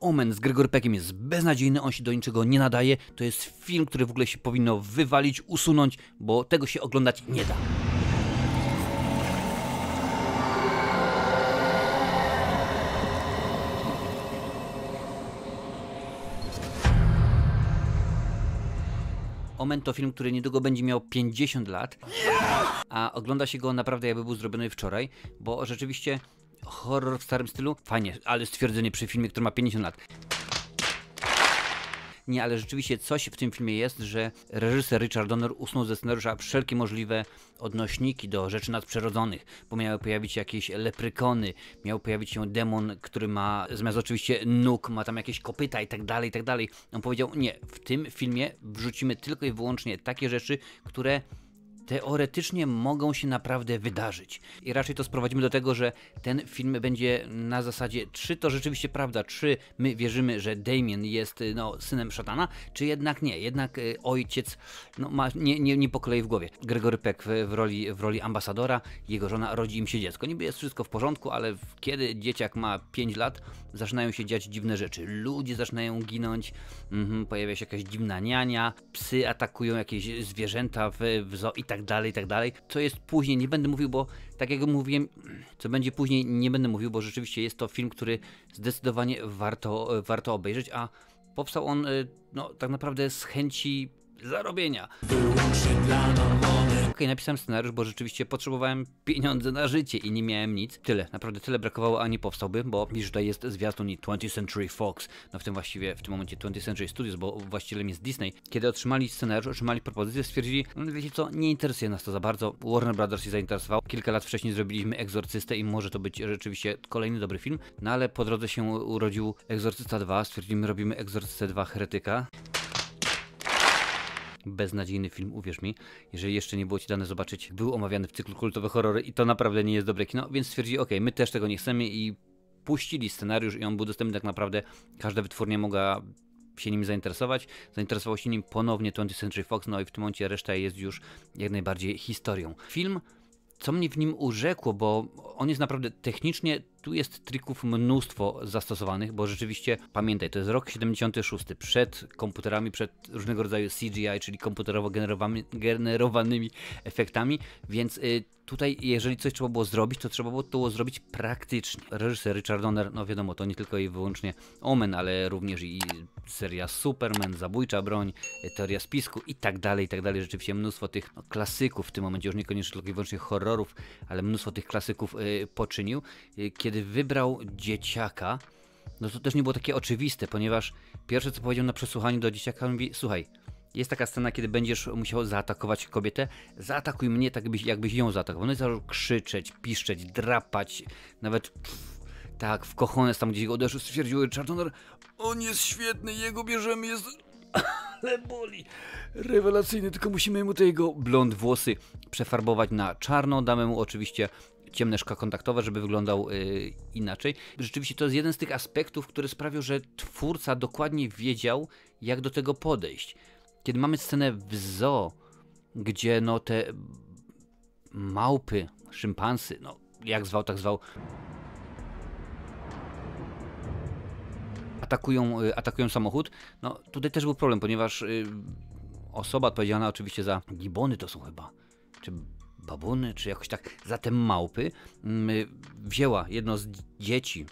Omen z Gregory Peckiem jest beznadziejny, on się do niczego nie nadaje. To jest film, który w ogóle się powinno wywalić, usunąć, bo tego się oglądać nie da. Omen to film, który niedługo będzie miał 50 lat, a ogląda się go naprawdę jakby był zrobiony wczoraj, bo rzeczywiście horror w starym stylu, fajnie, ale stwierdzenie przy filmie, który ma 50 lat. Nie, ale rzeczywiście coś w tym filmie jest, że reżyser Richard Donner usunął ze scenariusza wszelkie możliwe odnośniki do rzeczy nadprzyrodzonych, bo miały pojawić się jakieś leprykony, miał pojawić się demon, który ma zamiast oczywiście nóg, ma tam jakieś kopyta i tak dalej, i tak dalej. On powiedział, nie, w tym filmie wrzucimy tylko i wyłącznie takie rzeczy, które teoretycznie mogą się naprawdę wydarzyć. I raczej to sprowadzimy do tego, że ten film będzie na zasadzie, czy to rzeczywiście prawda, czy my wierzymy, że Damien jest no, synem szatana, czy jednak nie, jednak y, ojciec no, ma nie, nie, nie po kolei w głowie. Gregory Peck w, w, roli, w roli ambasadora, jego żona rodzi im się dziecko. Niby jest wszystko w porządku, ale kiedy dzieciak ma 5 lat, zaczynają się dziać dziwne rzeczy. Ludzie zaczynają ginąć, mhm, pojawia się jakaś dziwna niania, psy atakują jakieś zwierzęta w, w zoo i tak tak dalej, i tak dalej. Co jest później, nie będę mówił, bo tak jak mówiłem, co będzie później, nie będę mówił, bo rzeczywiście jest to film, który zdecydowanie warto, warto obejrzeć, a powstał on no, tak naprawdę z chęci zarobienia. Wyłącznie dla napisałem scenariusz, bo rzeczywiście potrzebowałem pieniądze na życie i nie miałem nic. Tyle, naprawdę tyle brakowało, a nie powstałby, bo widzisz, tutaj jest zwiastun i 20th Century Fox, no w tym właściwie, w tym momencie 20th Century Studios, bo właścicielem jest Disney. Kiedy otrzymali scenariusz, otrzymali propozycję, stwierdzili, no wiecie co, nie interesuje nas to za bardzo. Warner Brothers się zainteresował. Kilka lat wcześniej zrobiliśmy Egzorcystę i może to być rzeczywiście kolejny dobry film, no ale po drodze się urodził Egzorcysta 2, stwierdziliśmy, robimy Egzorcystę 2 Heretyka beznadziejny film, uwierz mi. Jeżeli jeszcze nie było ci dane zobaczyć, był omawiany w cyklu kultowe horrory i to naprawdę nie jest dobre kino, więc stwierdzili, ok, my też tego nie chcemy i puścili scenariusz i on był dostępny tak naprawdę, każda wytwórnia mogła się nim zainteresować. Zainteresował się nim ponownie 20th Century Fox, no i w tym momencie reszta jest już jak najbardziej historią. Film co mnie w nim urzekło, bo on jest naprawdę technicznie, tu jest trików mnóstwo zastosowanych, bo rzeczywiście, pamiętaj, to jest rok 76, przed komputerami, przed różnego rodzaju CGI, czyli komputerowo generowanymi efektami, więc y, tutaj, jeżeli coś trzeba było zrobić, to trzeba było to zrobić praktycznie. Reżyser Richard Donner, no wiadomo, to nie tylko i wyłącznie Omen, ale również i seria Superman, Zabójcza Broń, Teoria Spisku i tak dalej, i tak dalej. Rzeczywiście mnóstwo tych no, klasyków, w tym momencie już niekoniecznie tylko i wyłącznie horrorów, ale mnóstwo tych klasyków y, poczynił. Y, kiedy wybrał dzieciaka, no to też nie było takie oczywiste, ponieważ pierwsze co powiedział na przesłuchaniu do dzieciaka, mówi, słuchaj, jest taka scena, kiedy będziesz musiał zaatakować kobietę. Zaatakuj mnie tak, jakbyś, jakbyś ją zaatakował. No i zaczął krzyczeć, piszczeć, drapać, nawet pff, tak, w kochones tam gdzieś go uderzył, stwierdził Richard Donner, on jest świetny, jego bierzemy, jest... Ale boli. Rewelacyjny, tylko musimy mu te jego blond włosy przefarbować na czarno. Damy mu oczywiście ciemne szkła kontaktowe, żeby wyglądał yy, inaczej. Rzeczywiście to jest jeden z tych aspektów, który sprawił, że twórca dokładnie wiedział, jak do tego podejść kiedy mamy scenę w zoo, gdzie no te małpy, szympansy, no jak zwał, tak zwał, atakują, y, atakują samochód, no tutaj też był problem, ponieważ y, osoba odpowiedzialna oczywiście za gibony to są chyba, czy babuny, czy jakoś tak, za te małpy, y, wzięła jedno z dzieci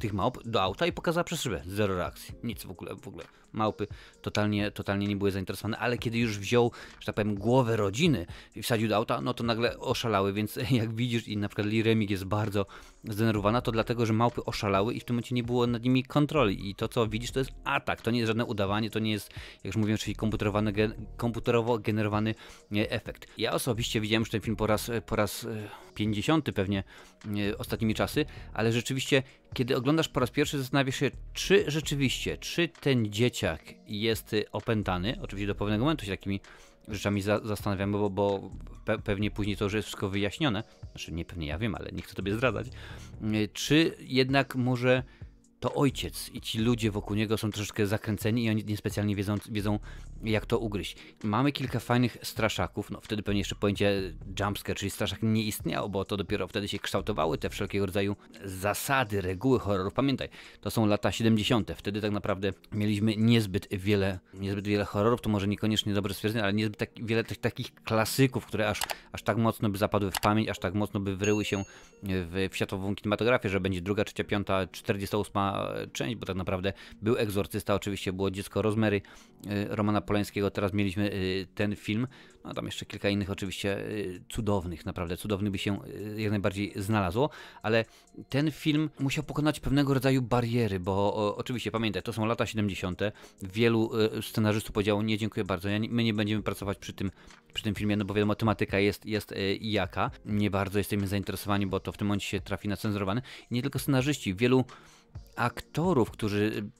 tych małp do auta i pokazała przez szybę. Zero reakcji. Nic w ogóle, w ogóle małpy totalnie, totalnie nie były zainteresowane, ale kiedy już wziął, że tak powiem, głowę rodziny i wsadził do auta, no to nagle oszalały, więc jak widzisz i na przykład Lee jest bardzo zdenerwowana, to dlatego, że małpy oszalały i w tym momencie nie było nad nimi kontroli i to, co widzisz, to jest atak, to nie jest żadne udawanie, to nie jest, jak już mówiłem, czyli komputerowo generowany efekt. Ja osobiście widziałem już ten film po raz, po raz 50 e, pewnie e, ostatnimi czasy, ale rzeczywiście, kiedy oglądasz po raz pierwszy, zastanawiasz się, czy rzeczywiście, czy ten dzieciak jest y, opętany, oczywiście do pewnego momentu się takimi rzeczami za zastanawiamy, bo, bo pe pewnie później to już jest wszystko wyjaśnione, znaczy nie pewnie ja wiem, ale nie chcę tobie zdradzać, y, czy jednak może to ojciec i ci ludzie wokół niego są troszeczkę zakręceni i oni niespecjalnie wiedzą, wiedzą jak to ugryźć. Mamy kilka fajnych straszaków, no wtedy pewnie jeszcze pojęcie jumpscare, czyli straszak nie istniało, bo to dopiero wtedy się kształtowały te wszelkiego rodzaju zasady, reguły horrorów. Pamiętaj, to są lata 70. Wtedy tak naprawdę mieliśmy niezbyt wiele, niezbyt wiele horrorów, to może niekoniecznie dobre stwierdzenie, ale niezbyt tak, wiele tych, takich klasyków, które aż, aż tak mocno by zapadły w pamięć, aż tak mocno by wryły się w, w światową kinematografię, że będzie druga, trzecia, piąta, 48 część, bo tak naprawdę był Egzorcysta, oczywiście było Dziecko Rozmery y, Romana Polańskiego, teraz mieliśmy y, ten film, no tam jeszcze kilka innych oczywiście y, cudownych, naprawdę cudownych by się jak najbardziej znalazło, ale ten film musiał pokonać pewnego rodzaju bariery, bo oczywiście pamiętaj, to są lata 70. Wielu scenarzystów powiedziało nie dziękuję bardzo, ja, my nie będziemy pracować przy tym, przy tym filmie, no bo wiadomo tematyka jest, jest jaka, nie bardzo jesteśmy zainteresowani, bo to w tym momencie się trafi na cenzurowane. Nie tylko scenarzyści, wielu aktorów, którzy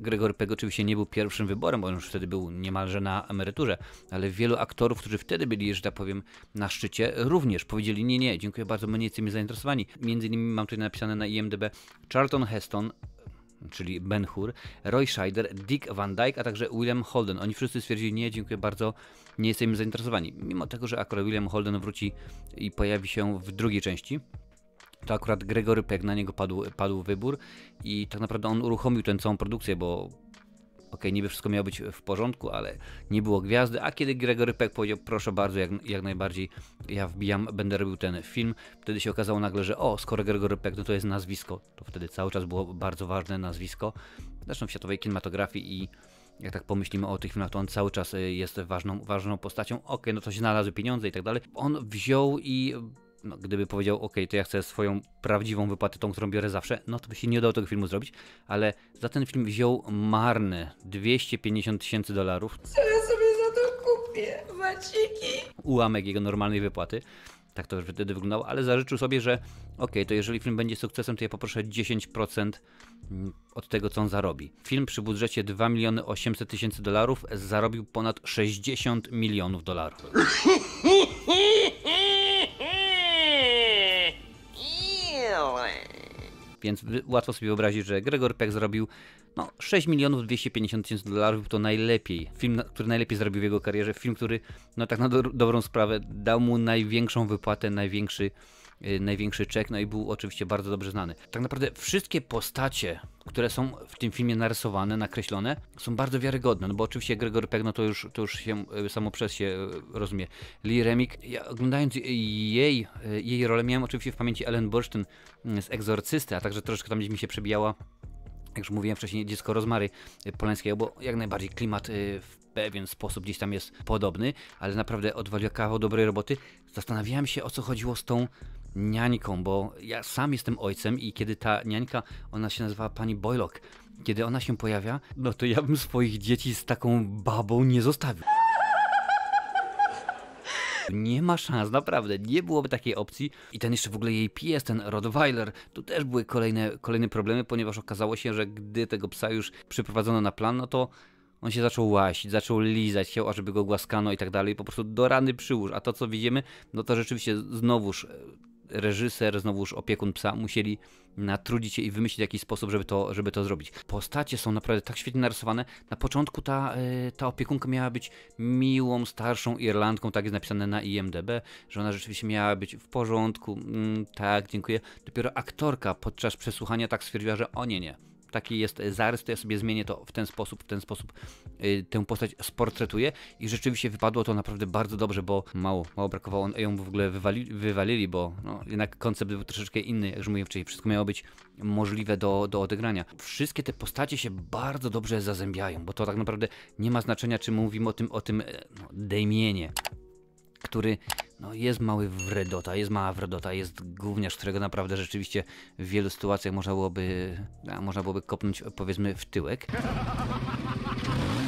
Gregory Peck oczywiście nie był pierwszym wyborem, bo on już wtedy był niemalże na emeryturze, ale wielu aktorów, którzy wtedy byli, że tak powiem, na szczycie, również powiedzieli nie, nie, dziękuję bardzo, my nie jesteśmy zainteresowani. Między innymi mam tutaj napisane na IMDb Charlton Heston, czyli Ben Hur, Roy Scheider, Dick Van Dyke, a także William Holden. Oni wszyscy stwierdzili nie, dziękuję bardzo, nie jesteśmy zainteresowani. Mimo tego, że akurat William Holden wróci i pojawi się w drugiej części, to akurat Gregory Peck, na niego padł, padł wybór i tak naprawdę on uruchomił tę całą produkcję, bo ok, niby wszystko miało być w porządku, ale nie było gwiazdy, a kiedy Gregory Peck powiedział, proszę bardzo, jak, jak najbardziej, ja wbijam, będę robił ten film, wtedy się okazało nagle, że o, skoro Gregory Peck, no to jest nazwisko, to wtedy cały czas było bardzo ważne nazwisko, zresztą w światowej kinematografii i jak tak pomyślimy o tych filmach, to on cały czas y, jest ważną, ważną postacią. Ok, no to się znalazły pieniądze i tak dalej. On wziął i no, gdyby powiedział, ok, to ja chcę swoją prawdziwą wypłatę, tą, którą biorę zawsze, no to by się nie udało tego filmu zrobić, ale za ten film wziął marne 250 tysięcy dolarów. Co ja sobie za to kupię? Waciki? Ułamek jego normalnej wypłaty. Tak to już wtedy wyglądało, ale zażyczył sobie, że ok, to jeżeli film będzie sukcesem, to ja poproszę 10% mm, od tego, co on zarobi. Film przy budżecie 2 miliony 800 tysięcy dolarów zarobił ponad 60 milionów dolarów. Więc łatwo sobie wyobrazić, że Gregor Peck zrobił no, 6 milionów 250 tysięcy dolarów, to najlepiej. Film, który najlepiej zrobił w jego karierze. Film, który, no tak na do, dobrą sprawę, dał mu największą wypłatę, największy największy czek, no i był oczywiście bardzo dobrze znany. Tak naprawdę wszystkie postacie, które są w tym filmie narysowane, nakreślone, są bardzo wiarygodne, no bo oczywiście Gregory Peck, no to już, to już się y, samo przez się y, rozumie. Lee Remick, ja oglądając jej, jej rolę miałem oczywiście w pamięci Ellen Burstyn z Egzorcysty, a także troszkę tam gdzieś mi się przebijała jak już mówiłem wcześniej, dziecko Rozmary Polańskiego, bo jak najbardziej klimat w pewien sposób gdzieś tam jest podobny, ale naprawdę odwaliła kawał dobrej roboty. Zastanawiałem się, o co chodziło z tą niańką, bo ja sam jestem ojcem i kiedy ta niańka, ona się nazywa pani Boylock, kiedy ona się pojawia, no to ja bym swoich dzieci z taką babą nie zostawił. Nie ma szans, naprawdę, nie byłoby takiej opcji. I ten jeszcze w ogóle jej pies, ten Rottweiler, tu też były kolejne, kolejne problemy, ponieważ okazało się, że gdy tego psa już przyprowadzono na plan, no to on się zaczął łasić, zaczął lizać, chciał, ażeby go głaskano i tak dalej, po prostu do rany przyłóż. A to, co widzimy, no to rzeczywiście znowuż reżyser, znowuż opiekun psa musieli natrudzić się i wymyślić jakiś sposób, żeby to, żeby to zrobić. Postacie są naprawdę tak świetnie narysowane. Na początku ta, e, ta opiekunka miała być miłą, starszą Irlandką, tak jest napisane na IMDB, że ona rzeczywiście miała być w porządku. Mm, tak, dziękuję. Dopiero aktorka podczas przesłuchania tak stwierdziła, że o nie, nie taki jest zarys, to ja sobie zmienię to w ten sposób, w ten sposób y, tę postać sportretuję i rzeczywiście wypadło to naprawdę bardzo dobrze, bo mało, mało brakowało, ją w ogóle wywali, wywalili, bo no, jednak koncept był troszeczkę inny, jak już mówiłem wcześniej, wszystko miało być możliwe do, do odegrania. Wszystkie te postacie się bardzo dobrze zazębiają, bo to tak naprawdę nie ma znaczenia, czy mówimy o tym, o tym no, Damienie, który no jest mały wredota, jest mała wredota, jest gówniarz, którego naprawdę rzeczywiście w wielu sytuacjach można byłoby, no, można byłoby kopnąć powiedzmy w tyłek.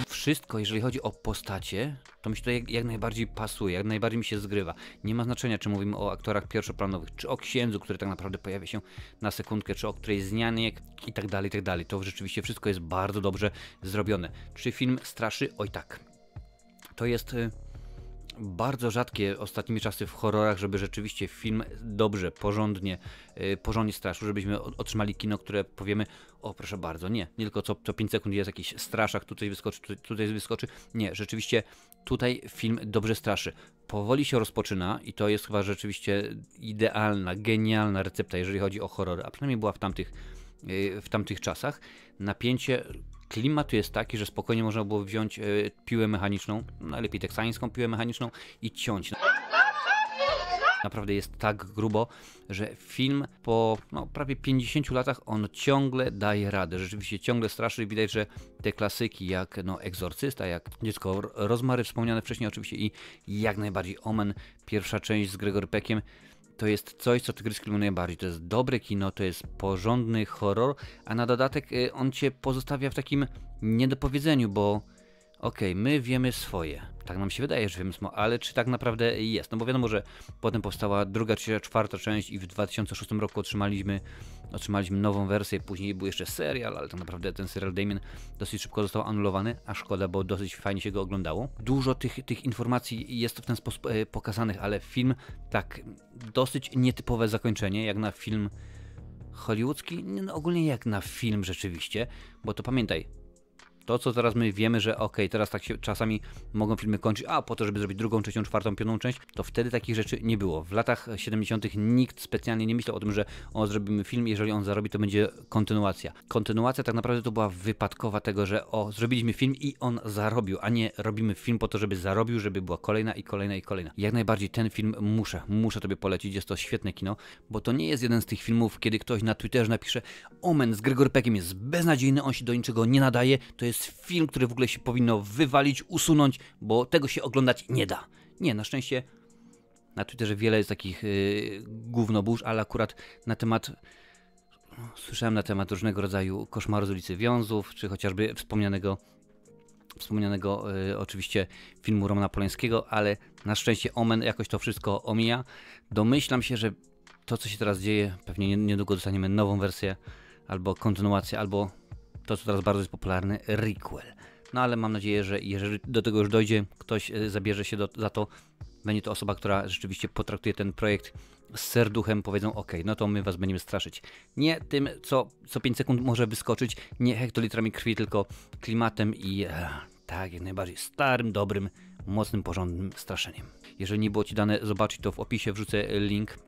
Wszystko, jeżeli chodzi o postacie, to mi się to jak, jak, najbardziej pasuje, jak najbardziej mi się zgrywa. Nie ma znaczenia, czy mówimy o aktorach pierwszoplanowych, czy o księdzu, który tak naprawdę pojawia się na sekundkę, czy o którejś z i tak dalej, i tak dalej. To rzeczywiście wszystko jest bardzo dobrze zrobione. Czy film straszy? Oj tak. To jest y, bardzo rzadkie ostatnimi czasy w horrorach, żeby rzeczywiście film dobrze, porządnie, yy, porządnie straszył, żebyśmy otrzymali kino, które powiemy, o proszę bardzo, nie, nie tylko co, co 5 sekund jest jakiś straszak, tutaj wyskoczy, tutaj, wyskoczy, nie, rzeczywiście tutaj film dobrze straszy. Powoli się rozpoczyna i to jest chyba rzeczywiście idealna, genialna recepta, jeżeli chodzi o horrory, a przynajmniej była w tamtych, yy, w tamtych czasach. Napięcie klimat tu jest taki, że spokojnie można było wziąć yy, piłę mechaniczną, najlepiej teksańską piłę mechaniczną i ciąć. Naprawdę jest tak grubo, że film po no, prawie 50 latach on ciągle daje radę. Rzeczywiście ciągle straszy. Widać, że te klasyki jak no, Egzorcysta, jak Dziecko Ro- Rozmary wspomniane wcześniej oczywiście i jak najbardziej Omen, pierwsza część z Gregory Peckiem, to jest coś, co Tygrys klimonuje bardziej. To jest dobre kino, to jest porządny horror, a na dodatek y, on cię pozostawia w takim niedopowiedzeniu, bo okej, my wiemy swoje. Tak nam się wydaje, że swoje, ale czy tak naprawdę jest? No bo wiadomo, że potem powstała druga, trzecia, czwarta część i w 2006 roku otrzymaliśmy, otrzymaliśmy nową wersję, później był jeszcze serial, ale tak naprawdę ten serial Damien dosyć szybko został anulowany, a szkoda, bo dosyć fajnie się go oglądało. Dużo tych, tych informacji jest w ten sposób e, pokazanych, ale film tak dosyć nietypowe zakończenie, jak na film hollywoodzki, no ogólnie jak na film rzeczywiście, bo to pamiętaj, to, co teraz my wiemy, że okej, teraz tak się czasami mogą filmy kończyć, a po to, żeby zrobić drugą, trzecią, czwartą, piątą część, to wtedy takich rzeczy nie było. W latach 70. nikt specjalnie nie myślał o tym, że o, zrobimy film, jeżeli on zarobi, to będzie kontynuacja. Kontynuacja tak naprawdę to była wypadkowa tego, że o, zrobiliśmy film i on zarobił, a nie robimy film po to, żeby zarobił, żeby była kolejna i kolejna i kolejna. Jak najbardziej ten film muszę, muszę tobie polecić, jest to świetne kino, bo to nie jest jeden z tych filmów, kiedy ktoś na Twitterze napisze Omen z Gregor Peckiem jest beznadziejny, on się do niczego nie nadaje, to jest film, który w ogóle się powinno wywalić, usunąć, bo tego się oglądać nie da. Nie, na szczęście na Twitterze wiele jest takich yy, gównobórz, ale akurat na temat słyszałem na temat różnego rodzaju koszmaru z ulicy Wiązów, czy chociażby wspomnianego wspomnianego y, oczywiście filmu Romana Polańskiego, ale na szczęście Omen jakoś to wszystko omija. Domyślam się, że to, co się teraz dzieje, pewnie nie- niedługo dostaniemy nową wersję, albo kontynuację, albo to, co teraz bardzo jest popularne, requel. No ale mam nadzieję, że jeżeli do tego już dojdzie, ktoś y, zabierze się do, za to, będzie to osoba, która rzeczywiście potraktuje ten projekt z serduchem, powiedzą ok, no to my was będziemy straszyć. Nie tym, co co 5 sekund może wyskoczyć, nie hektolitrami krwi, tylko klimatem i e, tak, jak najbardziej starym, dobrym, mocnym, porządnym straszeniem. Jeżeli nie było ci dane zobaczyć, to w opisie wrzucę link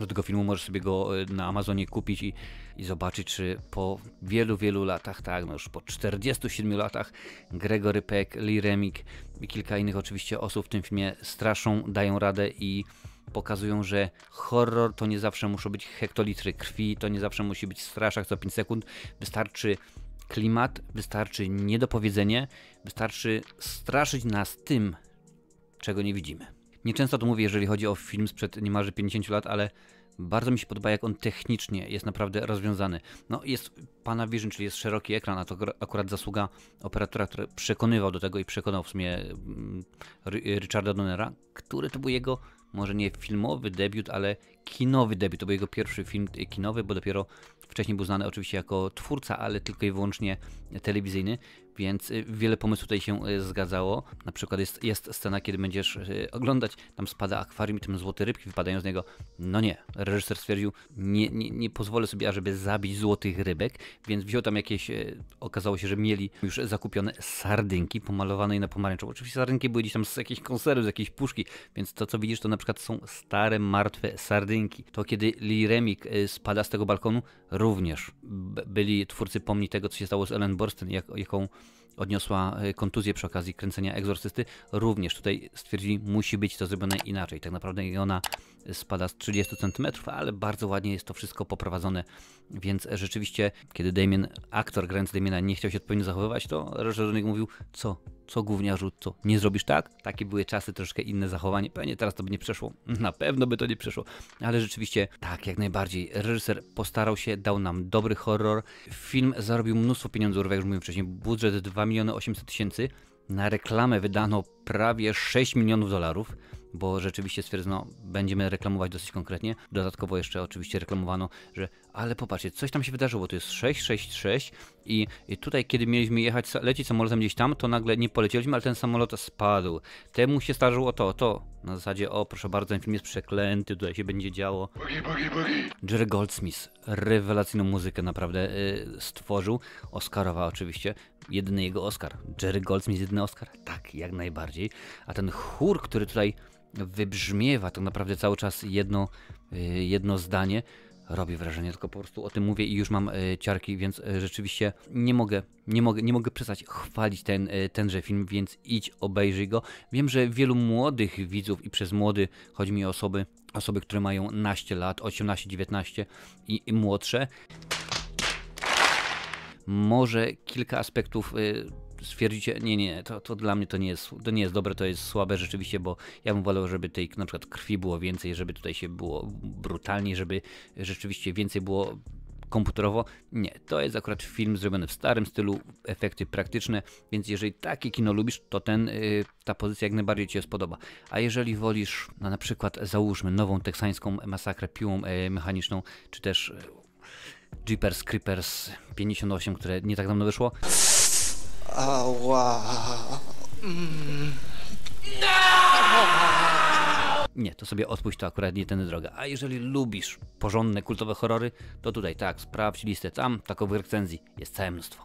do tego filmu możesz sobie go e, na Amazonie kupić i, i zobaczyć, czy po wielu, wielu latach, tak, no już po 47 latach, Gregory Peck, Lee Remick i kilka innych oczywiście osób w tym filmie straszą, dają radę i pokazują, że horror to nie zawsze muszą być hektolitry krwi, to nie zawsze musi być straszak co 5 sekund, wystarczy klimat, wystarczy niedopowiedzenie, wystarczy straszyć nas tym, czego nie widzimy. Nieczęsto to mówię, jeżeli chodzi o film sprzed niemalże 50 lat, ale bardzo mi się podoba, jak on technicznie jest naprawdę rozwiązany. No, jest Panavision, czyli jest szeroki ekran, a to akurat zasługa operatora, który przekonywał do tego i przekonał w sumie mm, Richarda Donnera, który to był jego, może nie filmowy debiut, ale kinowy debiut. To był jego pierwszy film y, kinowy, bo dopiero wcześniej był znany oczywiście jako twórca, ale tylko i wyłącznie telewizyjny, więc y, wiele pomysłów tutaj się y, zgadzało. Na przykład jest, jest scena, kiedy będziesz y, oglądać, tam spada akwarium i tam złote rybki wypadają z niego. No nie, reżyser stwierdził, nie, nie, nie pozwolę sobie, ażeby zabić złotych rybek, więc wziął tam jakieś, okazało się, że mieli już zakupione sardynki pomalowane na pomarańczowo. Oczywiście sardynki były gdzieś tam z jakiejś konserwy, z jakiejś puszki, więc to co widzisz to na przykład są stare, martwe sardynki. To kiedy y, spada z tego balkonu, również byli twórcy pomni tego, co się stało z Ellen Burstyn, jak, jaką odniosła y, kontuzję przy okazji kręcenia egzorcysty, również tutaj stwierdzili, musi być to zrobione inaczej. Tak naprawdę ona spada z 30 cm, ale bardzo ładnie jest to wszystko poprowadzone, więc rzeczywiście, kiedy Damien, aktor grający Damiena nie chciał się odpowiednio zachowywać, to reżyser mówił, co, co gówniarzu, co, nie zrobisz tak? Takie były czasy, troszkę inne zachowanie, pewnie teraz to by nie przeszło, na pewno by to nie przeszło, ale rzeczywiście, tak, jak najbardziej, reżyser postarał się, dał nam dobry horror, film zarobił mnóstwo pieniędzy, jak już mówiłem wcześniej, budżet 2 miliony 800 tysięcy, na reklamę wydano prawie 6 milionów dolarów, bo rzeczywiście stwierdzono, będziemy reklamować dosyć konkretnie. Dodatkowo jeszcze oczywiście reklamowano, że ale popatrzcie, coś tam się wydarzyło, to jest 666 i, i tutaj kiedy mieliśmy jechać, lecieć samolotem gdzieś tam, to nagle nie polecieliśmy, ale ten samolot spadł. Temu się zdarzyło to, to. Na zasadzie, o proszę bardzo, ten film jest przeklęty, tutaj się będzie działo. Jerry Goldsmith rewelacyjną muzykę naprawdę y, stworzył. Oscarowa oczywiście. Jedyny jego Oscar. Jerry Goldsmith jedyny Oscar? Tak, jak najbardziej. A ten chór, który tutaj wybrzmiewa, to naprawdę cały czas jedno, y, jedno zdanie. Robi wrażenie, tylko po prostu o tym mówię i już mam y, ciarki, więc y, rzeczywiście nie mogę, nie mogę, nie mogę przestać chwalić ten, y, tenże film, więc idź, obejrzyj go. Wiem, że wielu młodych widzów i przez młody chodzi mi o osoby, osoby, które mają naście lat, 18, 19 i, i młodsze. Może kilka aspektów stwierdzicie, nie, nie, to, to dla mnie to nie, jest, to nie jest dobre, to jest słabe rzeczywiście, bo ja bym wolał, żeby tej na przykład krwi było więcej, żeby tutaj się było brutalniej, żeby rzeczywiście więcej było komputerowo. Nie, to jest akurat film zrobiony w starym stylu, efekty praktyczne, więc jeżeli takie kino lubisz, to ten, y, ta pozycja jak najbardziej Ci się spodoba. A jeżeli wolisz, no na przykład załóżmy nową teksańską masakrę piłą e, mechaniczną, czy też e, Jeepers Creepers 58, które nie tak dawno wyszło, Ała. Nie, to sobie odpuść, to akurat nie tędy droga. A jeżeli lubisz porządne, kultowe horrory, to tutaj tak, sprawdź listę tam, takowych recenzji jest całe mnóstwo.